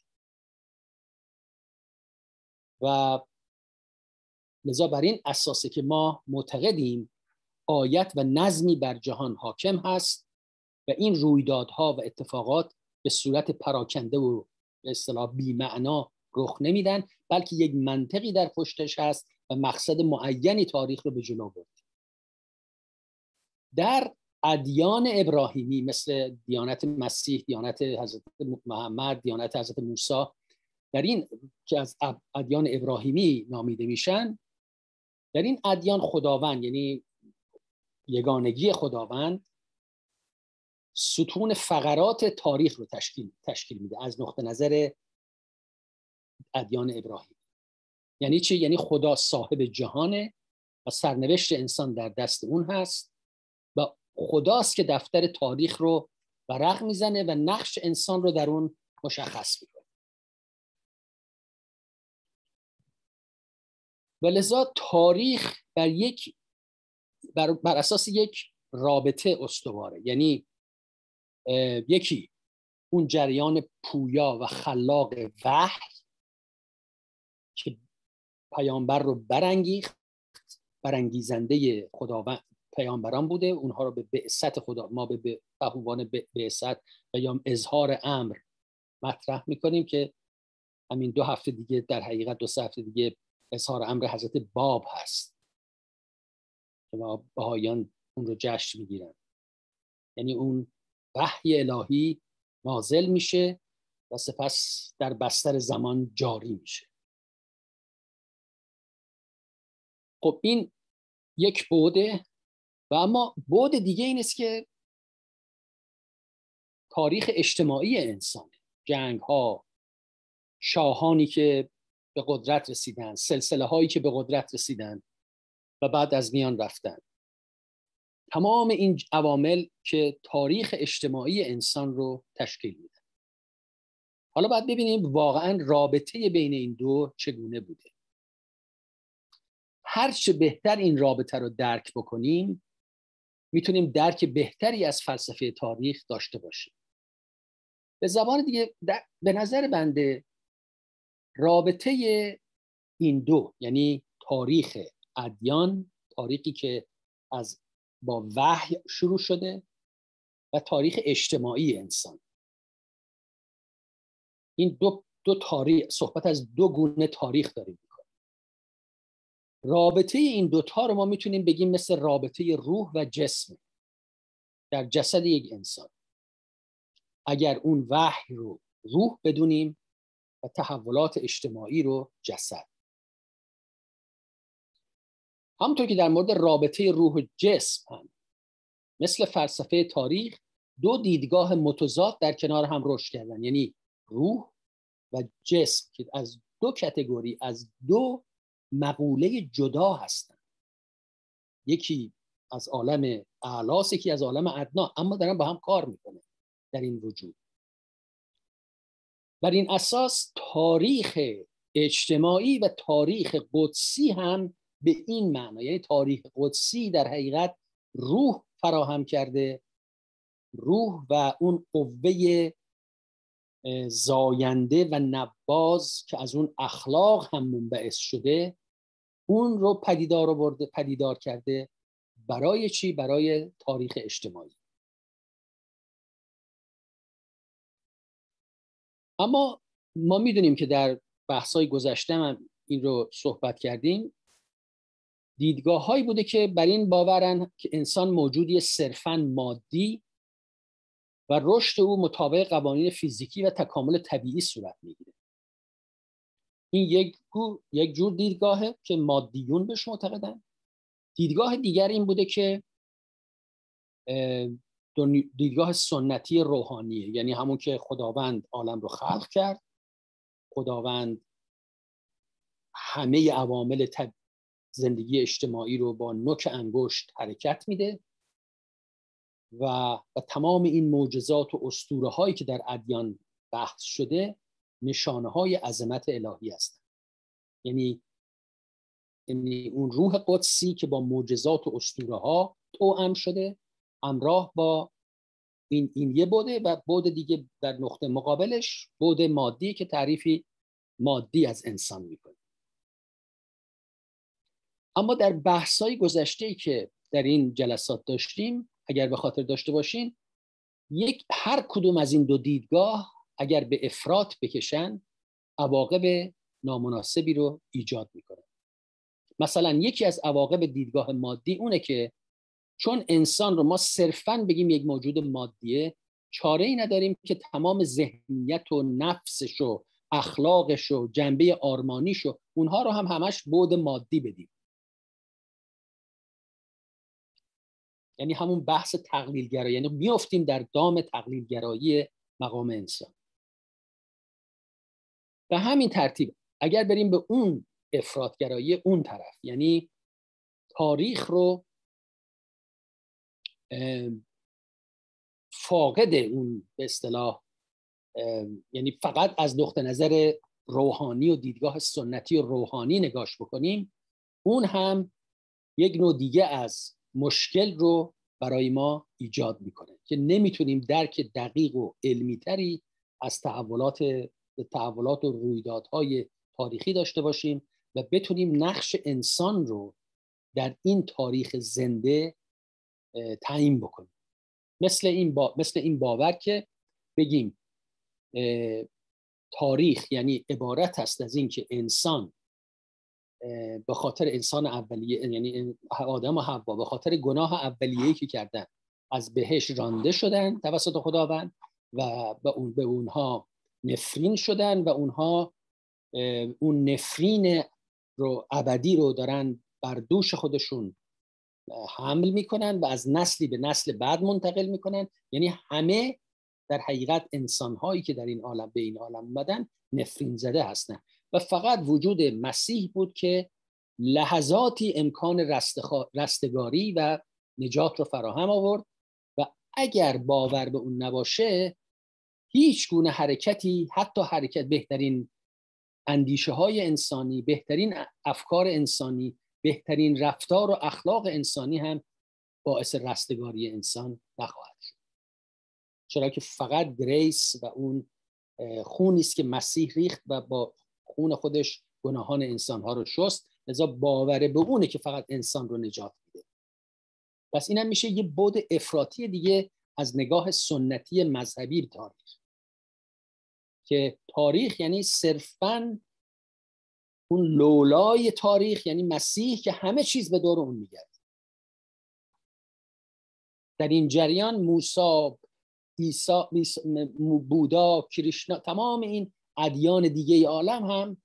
و لذا بر این اساسه که ما معتقدیم آیت و نظمی بر جهان حاکم هست و این رویدادها و اتفاقات به صورت پراکنده و به اصطلاح بیمعنا رخ نمیدن بلکه یک منطقی در پشتش هست و مقصد معینی تاریخ رو به جلو برد. در ادیان ابراهیمی مثل دیانت مسیح دیانت حضرت محمد دیانت حضرت موسی در این که از ادیان ابراهیمی نامیده میشن در این ادیان خداوند یعنی یگانگی خداوند ستون فقرات تاریخ رو تشکیل, تشکیل میده از نقطه نظر ادیان ابراهیم یعنی چی؟ یعنی خدا صاحب جهانه و سرنوشت انسان در دست اون هست و خداست که دفتر تاریخ رو ورق می‌زنه و نقش انسان رو در اون مشخص می‌کنه و لذا تاریخ بر یک بر, بر اساس یک رابطه استواره. یعنی یکی اون جریان پویا و خلاق وحی که پیامبر رو برانگیخت برانگیزنده خداوند پیامبران بوده. اونها رو به بعثت خدا ما به عنوان بعثت و یا اظهار امر مطرح می‌کنیم که همین دو هفته دیگه در حقیقت دو سه هفته دیگه اظهار امر حضرت باب هست که ما بهایان اون رو جشن می‌گیرن. یعنی اون وحی الهی نازل میشه و سپس در بستر زمان جاری میشه. خب این یک بوده و اما بود دیگه این است که تاریخ اجتماعی انسان جنگ ها شاهانی که به قدرت رسیدن سلسله هایی که به قدرت رسیدن و بعد از میان رفتن. تمام این عوامل که تاریخ اجتماعی انسان رو تشکیل میدن حالا باید ببینیم واقعا رابطه بین این دو چگونه بوده. هرچه بهتر این رابطه رو درک بکنیم می‌تونیم درک بهتری از فلسفه تاریخ داشته باشیم. به زبان دیگه به نظر بنده رابطه این دو یعنی تاریخ ادیان تاریخی که از با وحی شروع شده و تاریخ اجتماعی انسان. این دو, دو تاریخ صحبت از دو گونه تاریخ داریم. رابطه این دوتا رو ما می‌تونیم بگیم مثل رابطه روح و جسم در جسد یک انسان. اگر اون وحی رو روح بدونیم و تحولات اجتماعی رو جسد. همونطور که در مورد رابطه روح و جسم هم مثل فلسفه تاریخ دو دیدگاه متضاد در کنار هم رشد کردن یعنی روح و جسم که از دو کتگوری از دو مقوله جدا هستند یکی از عالم اعلاس یکی از عالم ادنا اما دارن با هم کار می‌کنه در این وجود. بر این اساس تاریخ اجتماعی و تاریخ قدسی هم به این معنا یعنی تاریخ قدسی در حقیقت روح فراهم کرده روح و اون قوه زاینده و نباز که از اون اخلاق هم منبعث شده اون رو پدیدار برده پدیدار کرده برای چی؟ برای تاریخ اجتماعی. اما ما می‌دونیم که در بحث‌های گذشته هم این رو صحبت کردیم دیدگاه هایی بوده که بر این باورن که انسان موجودی صرفا مادی و رشد او مطابق قوانین فیزیکی و تکامل طبیعی صورت می‌گیره. این یک یک جور دیدگاهه که مادیون بهش معتقدن. دیدگاه دیگر این بوده که دیدگاه سنتی روحانیه. یعنی همون که خداوند عالم رو خلق کرد خداوند همه عوامل زندگی اجتماعی رو با نوک انگشت حرکت میده و, و تمام این معجزات و اسطوره هایی که در ادیان بحث شده نشانه های عظمت الهی هستند یعنی یعنی اون روح قدسی که با معجزات و اسطوره ها توأم شده همراه با این این یه بوده و بود دیگه در نقطه مقابلش بود مادی که تعریفی مادی از انسان می‌کنه. اما در بحث‌های گذشته ای که در این جلسات داشتیم اگر به خاطر داشته باشین یک هر کدوم از این دو دیدگاه اگر به افراد بکشن عواقب نامناسبی رو ایجاد می‌کنه. مثلا یکی از عواقب دیدگاه مادی اونه که چون انسان رو ما صرفا بگیم یک موجود مادیه چاره ای نداریم که تمام ذهنیت و نفسش و اخلاقش و جنبه آرمانیش و اونها رو هم همش بود مادی بدیم. یعنی همون بحث تقلیلگرایی یعنی میافتیم در دام تقلیلگرایی مقام انسان. به همین ترتیب اگر بریم به اون افرادگرایی اون طرف یعنی تاریخ رو فاقد اون به اصطلاح یعنی فقط از نقطه نظر روحانی و دیدگاه سنتی و روحانی نگاش بکنیم اون هم یک نوع دیگه از مشکل رو برای ما ایجاد می‌کنه که نمی‌تونیم درک دقیق و علمی تری از تحولات تحولات و رویدادهای تاریخی داشته باشیم و بتونیم نقش انسان رو در این تاریخ زنده تعیین بکنیم. مثل این, با... مثل این باور که بگیم تاریخ یعنی عبارت است از اینکه انسان به خاطر انسان اولیه یعنی آدم و حوا به خاطر گناه اولیه‌ای که کردن از بهش رانده شدن توسط خداوند و به اون به اونها نفرین شدن و اونها اون نفرین رو ابدی رو دارن بر دوش خودشون حمل می‌کنن و از نسلی به نسل بعد منتقل می‌کنن. یعنی همه در حقیقت انسان هایی که در این عالم به این عالم اومدن نفرین زده هستن. و فقط وجود مسیح بود که لحظاتی امکان رستگاری و نجات رو فراهم آورد و اگر باور به اون نباشه هیچ گونه حرکتی حتی حرکت بهترین اندیشه های انسانی بهترین افکار انسانی بهترین رفتار و اخلاق انسانی هم باعث رستگاری انسان نخواهد شد. چرا که فقط گریس و اون خونی است که مسیح ریخت و با خون خودش گناهان انسانها رو شست. لذا باور به اونه که فقط انسان رو نجات میده. پس اینم میشه یه بود افراطی دیگه از نگاه سنتی مذهبی تاریخ. که تاریخ یعنی صرفا اون لولای تاریخ یعنی مسیح که همه چیز به دور اون میگرد در این جریان موسی ایسا، بودا کریشنا تمام این ادیان دیگه عالم هم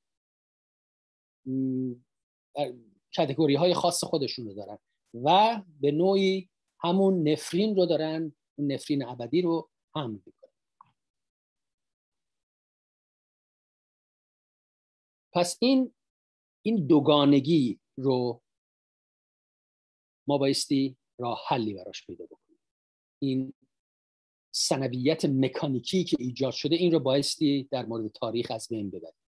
کتگوری های خاص خودشون رو دارن و به نوعی همون نفرین رو دارن اون نفرین ابدی رو هم پس این این دوگانگی رو ما بایستی راه حلی براش پیدا بکنیم. این سنویت مکانیکی که ایجاد شده این رو بایستی در مورد تاریخ از بین ببریم.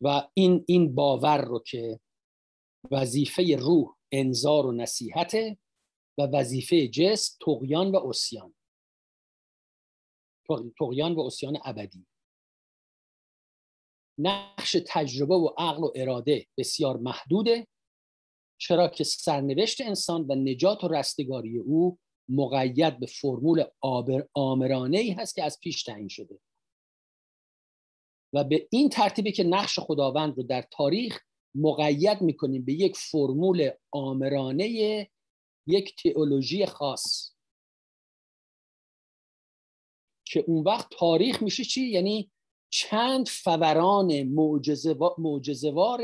و این این باور رو که وظیفه روح انذار و نصیحته و وظیفه جسم تقیان و اسیان. تقیان و اسیان ابدی. نقش تجربه و عقل و اراده بسیار محدوده چرا که سرنوشت انسان و نجات و رستگاری او مقید به فرمول آمرانه ای هست که از پیش تعیین شده و به این ترتیبی که نقش خداوند رو در تاریخ مقید می‌کنیم به یک فرمول آمرانه یک تئولوژی خاص که اون وقت تاریخ میشه چی؟ یعنی چند فوران معجزوار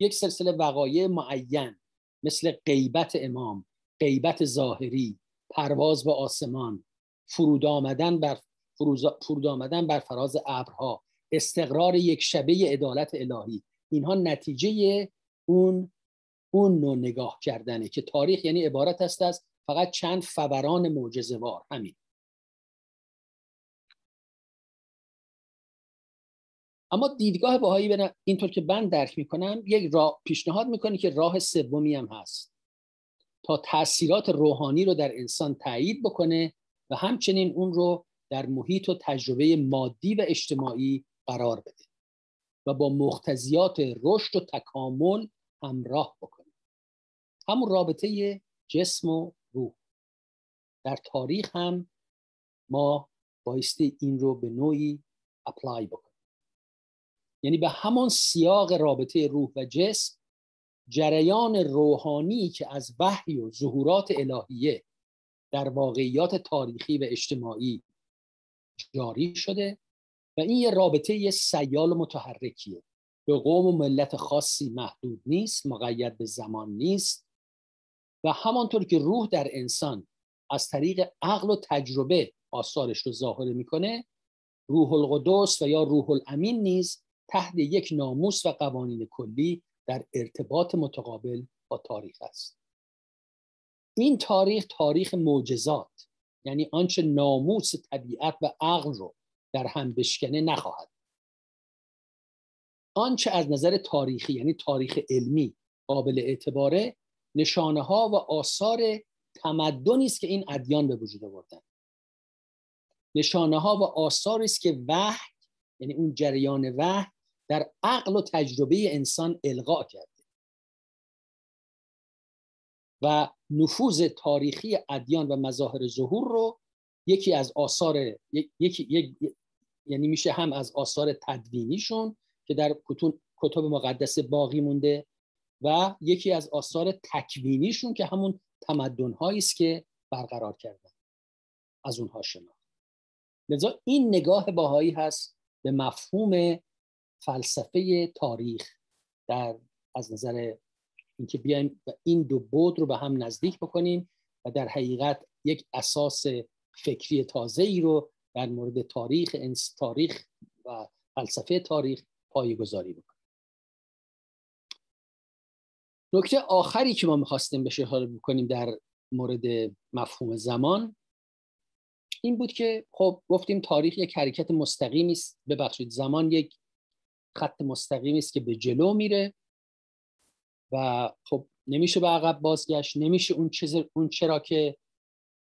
یک سلسله وقایع معین مثل غیبت امام غیبت ظاهری پرواز به آسمان فرود آمدن بر فرود آمدن بر فراز ابرها استقرار یک شبه عدالت الهی. اینها نتیجه اون اون نوع نگاه کردنه که تاریخ یعنی عبارت است از فقط چند فوران معجزه‌وار همین. اما دیدگاه باهایی اینطور که من درک می‌کنم یک راه پیشنهاد می‌کنه که راه سومی هم هست. تا تاثیرات روحانی رو در انسان تایید بکنه و همچنین اون رو در محیط و تجربه مادی و اجتماعی قرار بده و با مختزیات رشد و تکامل همراه بکنه. همون رابطه جسم و روح. در تاریخ هم ما بایستی این رو به نوعی اپلای بکنیم. یعنی به همان سیاق رابطه روح و جسم جریان روحانی که از وحی و ظهورات الهیه در واقعیات تاریخی و اجتماعی جاری شده و این یه رابطه یه سیال متحرکیه. به قوم و ملت خاصی محدود نیست مقید به زمان نیست و همانطور که روح در انسان از طریق عقل و تجربه آثارش رو ظاهر می‌کنه روح القدس و یا روح الامین نیز تحت یک ناموس و قوانین کلی در ارتباط متقابل با تاریخ است. این تاریخ تاریخ معجزات یعنی آنچه ناموس طبیعت و عقل رو در هم بشکنه نخواهد. آنچه از نظر تاریخی یعنی تاریخ علمی قابل اعتباره نشانه ها و آثار تمدنی است که این ادیان به وجود آوردن. نشانه ها و آثاری است که وحی یعنی اون جریان وحی در عقل و تجربه انسان القا کرده. و نفوذ تاریخی ادیان و مظاهر ظهور رو یکی از آثار یکی یک یعنی میشه هم از آثار تدوینیشون که در کتب مقدس باقی مونده و یکی از آثار تکوینیشون که همون تمدن است که برقرار کردن از اونها شناخت. لذا این نگاه باهایی هست به مفهوم فلسفه تاریخ در از نظر اینکه بیایم این دو بود رو به هم نزدیک بکنیم و در حقیقت یک اساس فکری تازه ای رو در مورد تاریخ تاریخ و فلسفه تاریخ گذاری بکنیم. نکته آخری که ما می‌خواستیم بشه حال بکنیم در مورد مفهوم زمان این بود که خب گفتیم تاریخ یک حرکت مستقیمی است. ببخشید زمان یک خط مستقیمی است که به جلو میره و خب نمیشه به عقب بازگشت نمیشه اون چیز اون چرا که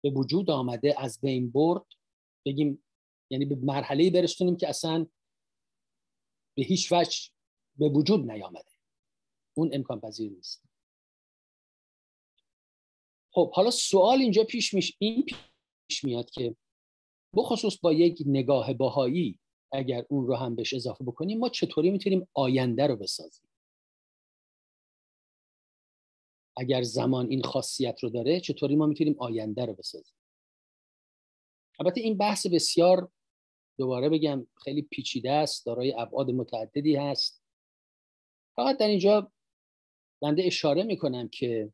به وجود آمده از بین برد. بگیم یعنی به مرحله برسونیم که اصلا به هیچ وجه به وجود نیامده. اون امکان پذیر نیست. خب حالا سوال اینجا پیش میش این پیش میاد که بخصوص با یک نگاه باهایی اگر اون رو هم بهش اضافه بکنیم ما چطوری می‌تونیم آینده رو بسازیم؟ اگر زمان این خاصیت رو داره چطوری ما می‌تونیم آینده رو بسازیم؟ البته این بحث بسیار دوباره بگم خیلی پیچیده است دارای ابعاد متعددی هست. فقط در اینجا بنده اشاره می‌کنم که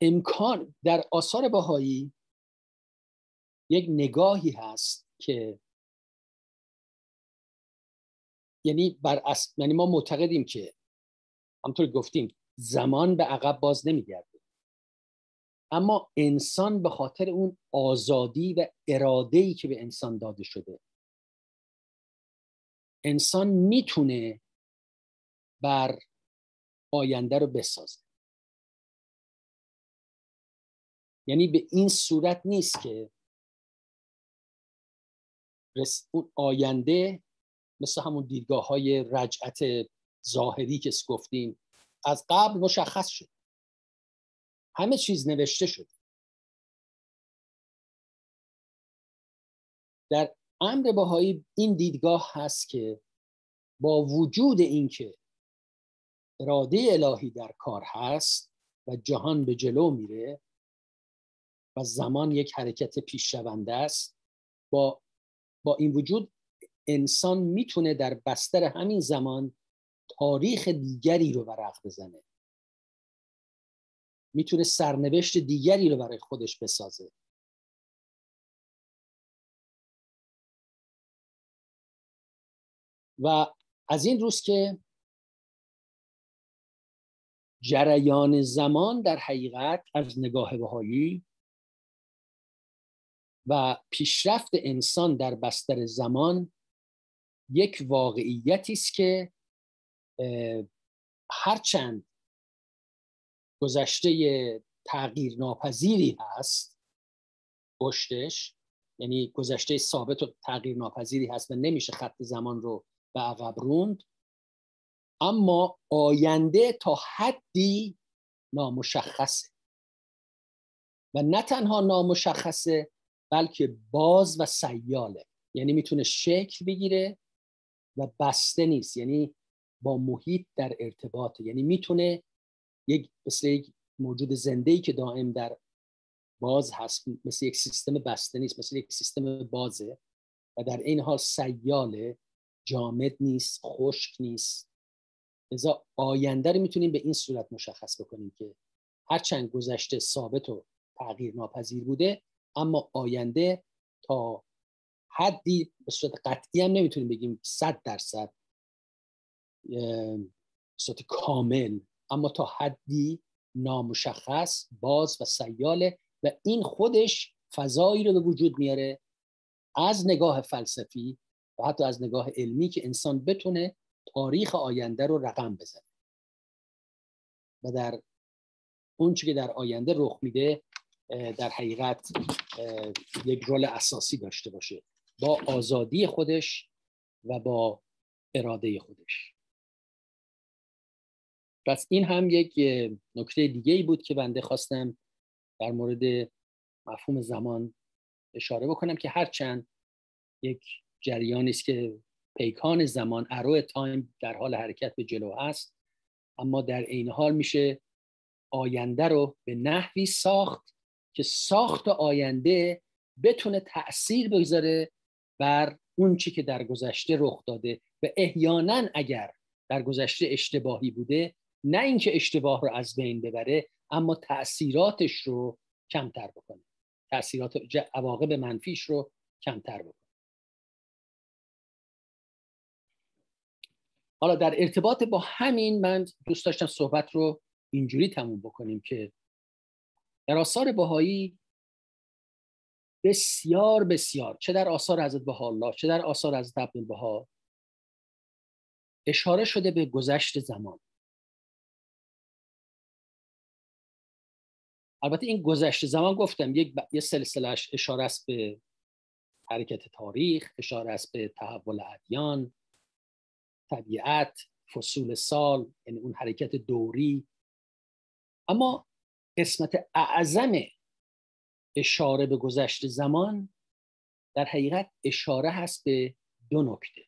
امکان در آثار باهایی یک نگاهی هست که یعنی بر یعنی ما معتقدیم که همطور گفتیم زمان به عقب باز نمیگرده اما انسان به خاطر اون آزادی و اراده ای که به انسان داده شده انسان می‌تونه بر آینده رو بسازه. یعنی به این صورت نیست که اون آینده مثل همون دیدگاه های رجعت ظاهری که گفتیم از قبل مشخص شد. همه چیز نوشته شد. در امر باهایی این دیدگاه هست که با وجود اینکه اراده الهی در کار هست و جهان به جلو میره و زمان یک حرکت پیشرونده است با با این وجود انسان می‌تونه در بستر همین زمان تاریخ دیگری رو ورق بزنه. می‌تونه سرنوشت دیگری رو برای خودش بسازه. و از این روز که جریان زمان در حقیقت از نگاه بهایی و پیشرفت انسان در بستر زمان یک واقعیتی است که هرچند گذشته تغییر ناپذیری هست پشتش یعنی گذشته ثابت و تغییر ناپذیری هست و نمیشه خط زمان رو به عقب روند اما آینده تا حدی نامشخصه. و نه تنها نامشخصه بلکه باز و سیاله. یعنی می‌تونه شکل بگیره و بسته نیست. یعنی با محیط در ارتباطه. یعنی می‌تونه یک مثل یک موجود زنده ای که دائم در باز هست مثل یک سیستم بسته نیست مثل یک سیستم بازه و در این حال سیاله جامد نیست خشک نیست. لذا آینده رو می‌تونیم به این صورت مشخص بکنیم که هرچند گذشته ثابت و تغییر ناپذیر بوده اما آینده تا حدی به صورت قطعی هم نمی‌تونیم بگیم صد درصد صورت کامل. اما تا حدی نامشخص باز و سیاله و این خودش فضایی رو به وجود میاره از نگاه فلسفی و حتی از نگاه علمی که انسان بتونه تاریخ آینده رو رقم بزنه. و در اون که در آینده رخ میده در حقیقت یک رول اساسی داشته باشه. با آزادی خودش و با اراده خودش. پس این هم یک نکته دیگه ای بود که بنده خواستم در مورد مفهوم زمان اشاره بکنم که هرچند یک جریانی است که پیکان زمان ارو تایم در حال حرکت به جلو است اما در این حال میشه آینده رو به نحوی ساخت که ساخت آینده بتونه تاثیر بگذاره بر اون چی که در گذشته رخ داده. و احیانا اگر در گذشته اشتباهی بوده نه اینکه اشتباه رو از بین ببره اما تاثیراتش رو کمتر بکنه. تاثیرات عواقب منفیش رو کمتر بکنه. حالا در ارتباط با همین من دوست داشتم صحبت رو اینجوری تموم بکنیم که در آثار بهایی بسیار بسیار چه در آثار حضرت بها چه در آثار حضرت عبدالبها اشاره شده به گذشت زمان. البته این گذشت زمان گفتم یک ب... یه سلسلهش اشاره است به حرکت تاریخ اشاره است به تحول ادیان طبیعت فصول سال یعنی اون حرکت دوری. اما قسمت اعظم اشاره به گذشت زمان در حقیقت اشاره هست به دو نکته.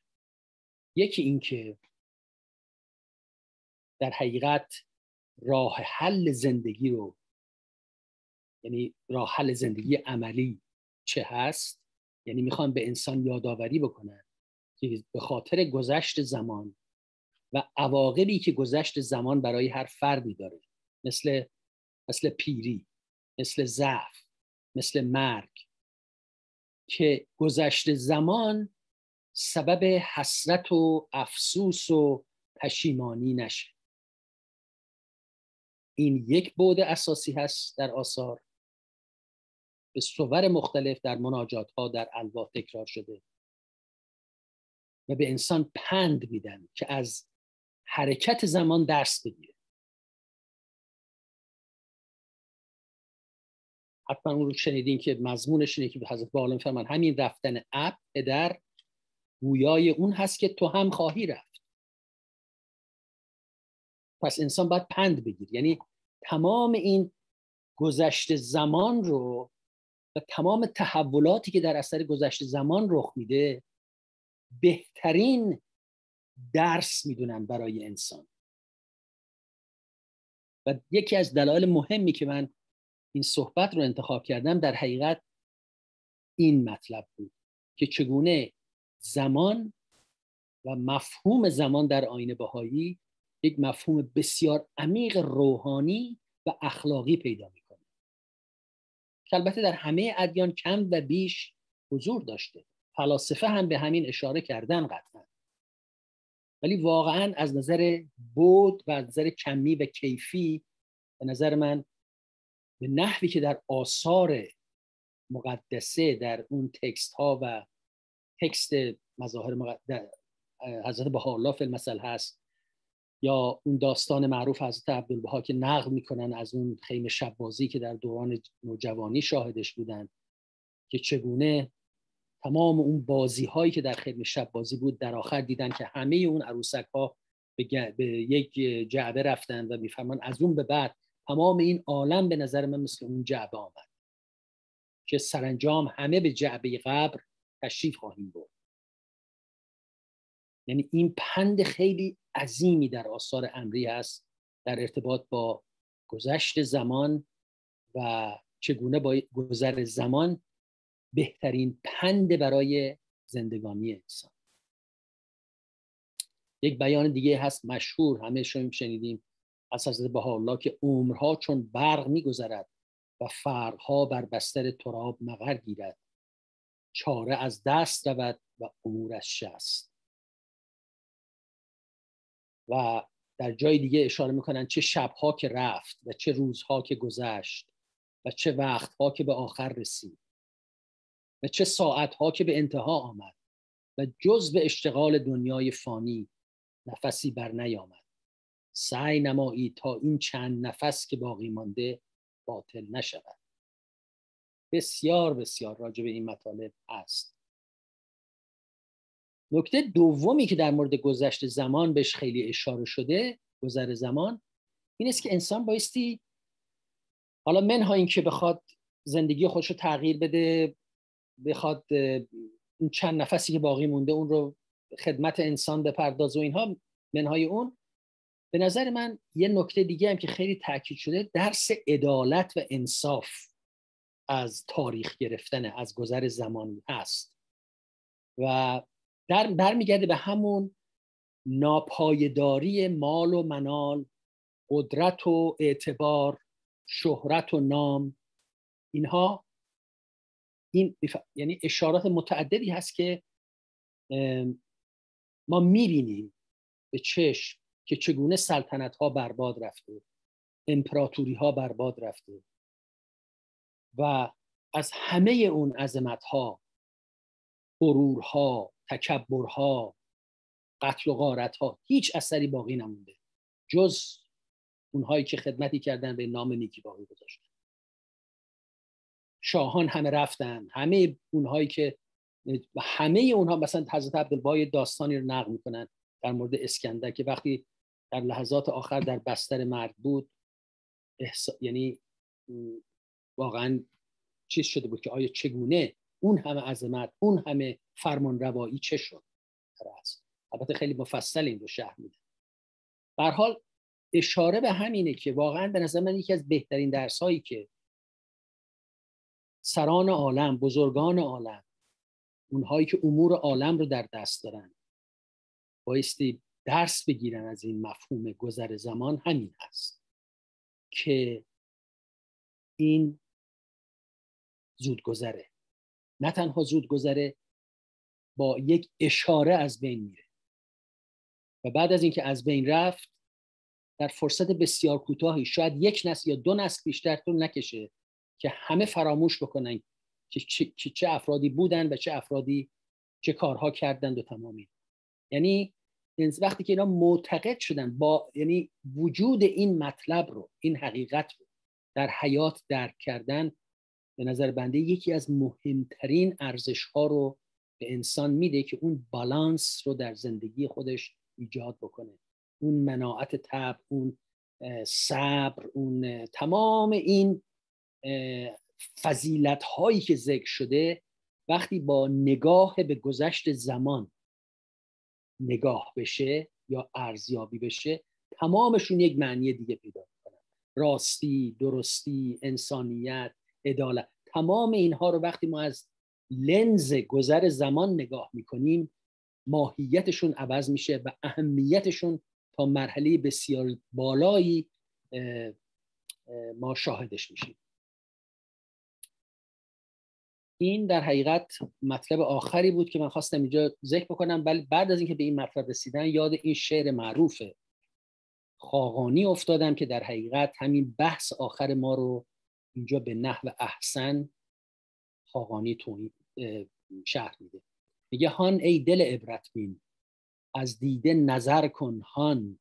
یکی اینکه در حقیقت راه حل زندگی رو یعنی راه حل زندگی عملی چه هست؟ یعنی می‌خوان به انسان یادآوری بکنن که به خاطر گذشت زمان و عواقبی که گذشت زمان برای هر فردی داره مثل مثل پیری مثل ضعف مثل مرگ. که گذشت زمان سبب حسرت و افسوس و پشیمانی نشه. این یک بعد اساسی هست در آثار. به صور مختلف در مناجات ها در الوا تکرار شده. و به انسان پند میدن که از حرکت زمان درس بگیره. حتما اون رو شنیدین که مضمونش اینه که حضرت بالا میفرمان همین رفتن اب پدر گویای اون هست که تو هم خواهی رفت. پس انسان باید پند بگیر یعنی تمام این گذشته زمان رو و تمام تحولاتی که در اثر گذشته زمان رخ میده بهترین درس می‌دونن برای انسان. و یکی از دلایل مهمی که من این صحبت رو انتخاب کردم در حقیقت این مطلب بود که چگونه زمان و مفهوم زمان در آین بهایی یک مفهوم بسیار عمیق روحانی و اخلاقی پیدا می‌کنه. که البته در همه ادیان کم و بیش حضور داشته. فلاسفه هم به همین اشاره کردن قطعا. ولی واقعا از نظر بود و از نظر کمی و کیفی به نظر من به نحوی که در آثار مقدسه در اون تکست ها و تکست مظاهر مقدس حضرت بها فی المثل هست یا اون داستان معروف حضرت عبدالبها که نقل می‌کنن از اون خیمه شبازی که در دوران نوجوانی شاهدش بودن که چگونه تمام اون بازی هایی که در خیمه شبازی بود در آخر دیدن که همه اون عروسک ها به, به یک جعبه رفتن و می‌فهمن از اون به بعد تمام این عالم به نظر من مثل اون جعبه آمد که سرانجام همه به جعبه قبر تشریف خواهیم برد. یعنی این پند خیلی عظیمی در آثار امری هست در ارتباط با گذشت زمان و چگونه با گذر زمان بهترین پند برای زندگانی انسان. یک بیان دیگه هست مشهور همه شنیدیم از حضرت الله که عمرها چون برق میگذرد و فرقها بر بستر تراب مغر گیرد. چاره از دست رود و امورش شست. و در جای دیگه اشاره می‌کنن چه شبها که رفت و چه روزها که گذشت و چه وقتها که به آخر رسید. و چه ساعتها که به انتها آمد. و جز به اشتغال دنیای فانی نفسی بر نیامد. سعی نمایی تا این چند نفس که باقی مانده باطل نشود. بسیار بسیار راجع به این مطالب هست. نکته دومی که در مورد گذشت زمان بهش خیلی اشاره شده گذر زمان این است که انسان بایستی حالا منها این که بخواد زندگی خودش رو تغییر بده بخواد این چند نفسی که باقی مونده اون رو خدمت انسان بپردازه و اینها منهای اون به نظر من یه نکته دیگه هم که خیلی تاکید شده درس عدالت و انصاف از تاریخ گرفتن از گذر زمان هست. و در برمیگرده به همون ناپایداری مال و منال قدرت و اعتبار شهرت و نام. اینها این یعنی اشارات متعددی هست که ما می‌بینیم به چشم که چگونه سلطنت ها برباد رفته امپراتوری ها برباد رفته. و از همه اون عظمت ها غرورها تکبرها قتل و غارت ها هیچ اثری باقی نمونده. جز اونهایی که خدمتی کردن به نام نیکی باقی گذاشتن. شاهان همه رفتن. همه اونهایی که همه اونها مثلا حضرت عبدالبای داستانی رو نقل می‌کنن در مورد اسکندر که وقتی در لحظات آخر در بستر مرگ بود. یعنی واقعا چیز شده بود که آیا چگونه اون همه عظمت اون همه فرمان روایی چه شد؟ البته خیلی مفصل این رو شهر میده در حال اشاره به همینه که واقعا به نظر من یکی از بهترین درس هایی که سران عالم بزرگان عالم اونهایی که امور عالم رو در دست دارن بایستی درس بگیرن از این مفهوم گذر زمان همین هست که این زود گذره نه تنها زود گذره با یک اشاره از بین میره. و بعد از اینکه از بین رفت در فرصت بسیار کوتاهی شاید یک نسل یا دو نسل بیشتر طول نکشه که همه فراموش بکنن که چه, چه افرادی بودن و چه افرادی چه کارها کردند و تمامی یعنی وقتی که اینا معتقد شدن با یعنی وجود این مطلب رو این حقیقت رو در حیات درک کردن به نظر بنده یکی از مهمترین ارزش ها رو به انسان میده که اون بالانس رو در زندگی خودش ایجاد بکنه. اون مناعت تب اون صبر اون تمام این فضیلت هایی که ذکر شده وقتی با نگاه به گذشت زمان نگاه بشه یا ارزیابی بشه تمامشون یک معنی دیگه پیدا می‌کنن. راستی درستی انسانیت عدالت. تمام اینها رو وقتی ما از لنز گذر زمان نگاه می‌کنیم ماهیتشون عوض میشه و اهمیتشون تا مرحله بسیار بالایی ما شاهدش میشیم. این در حقیقت مطلب آخری بود که من خواستم اینجا ذکر بکنم ولی بعد از اینکه به این مطلب رسیدن یاد این شعر معروف خاقانی افتادم که در حقیقت همین بحث آخر ما رو اینجا به نحو احسن خاقانی شهر میده. میگه هان ای دل عبرت بین از دیده نظر کن هان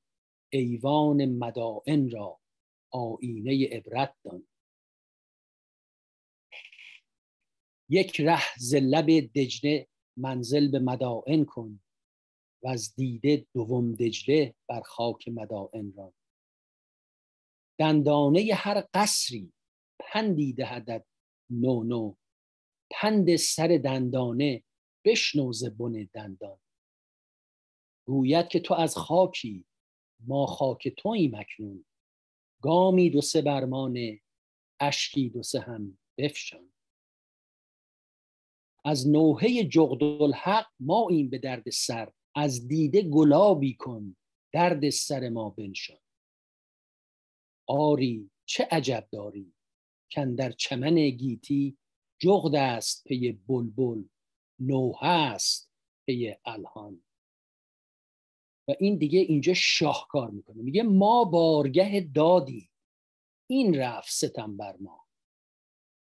ایوان مدائن را آینه عبرت دان. یک ره ز لب دجله منزل به مدائن کن و از دیده دوم دجله بر خاک مدائن را. دندانه هر قصری پندی دهدد نو نو. پند سر دندانه بشنو ز بن دندان. گوید که تو از خاکی ما خاک تویی مکنون گامی دو سه برمانه اشکی دو سه هم بفشان. از نوحه جغدالحق ما این به درد سر از دیده گلابی کن درد سر ما بنشان. آری چه عجب داری؟ کن در چمن گیتی جغد است پی بلبل نوحه است پی الهان و این دیگه اینجا شاهکار می‌کنه. میگه ما بارگه دادی. این رفت ستم بر ما.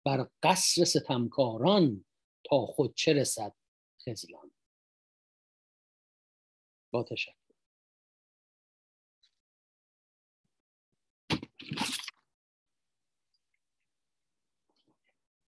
بر قصر ستمکاران تا خود چه رسد؟ خزلان با تشکر.